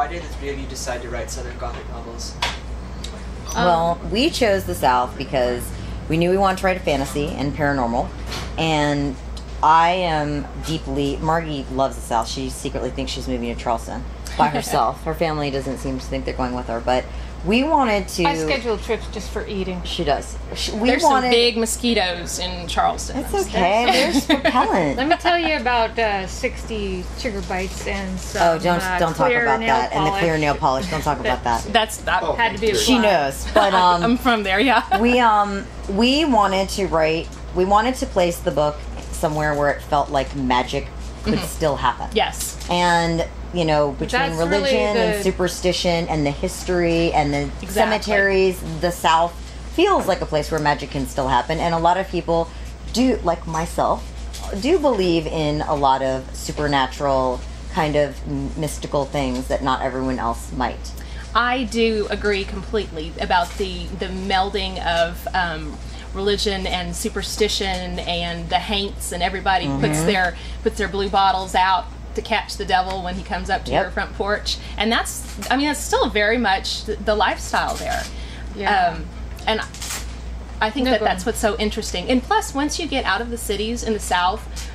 why did the three of you decide to write Southern Gothic novels? Um, well, we chose the South because we knew we wanted to write a fantasy and paranormal, and I am deeply. Margie loves the South. She secretly thinks she's moving to Charleston by herself. her family doesn't seem to think they're going with her, but we wanted to. I schedule trips just for eating. She does. She, we There's wanted. some big mosquitoes in Charleston. It's okay. There's propellant. Let me tell you about uh, 60 sugar bites and some. Oh, don't uh, don't talk about nail that and the clear nail polish. Don't talk about that. That's that. Oh. Had to be. a She knows, but um, I'm from there. Yeah. we um we wanted to write we wanted to place the book somewhere where it felt like magic could still happen yes. and you know between That's really religion and superstition and the history and the Exactly. cemeteries the south feels like a place where magic can still happen and a lot of people do like myself do believe in a lot of supernatural kind of mystical things that not everyone else might I do agree completely about the the melding of um, religion and superstition and the haints and everybody Mm-hmm. puts their puts their blue bottles out to catch the devil when he comes up to Yep. your front porch. And that's I mean that's still very much the, the lifestyle there. Yeah. um, and I think No, that that's what's so interesting. And plus once you get out of the cities in the south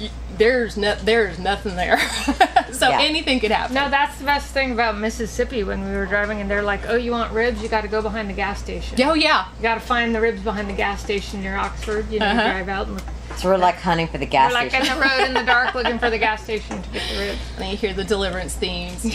y- there's no there's nothing there so Yeah. anything could happen No, that's the best thing about Mississippi when we were driving, and they're like, "Oh, you want ribs? You got to go behind the gas station. oh yeah You got to find the ribs behind the gas station near Oxford. You know, Uh-huh. drive out and look. so we're like hunting for the gas We're like in the road in the dark looking for the gas station to get the ribs. and you hear the deliverance themes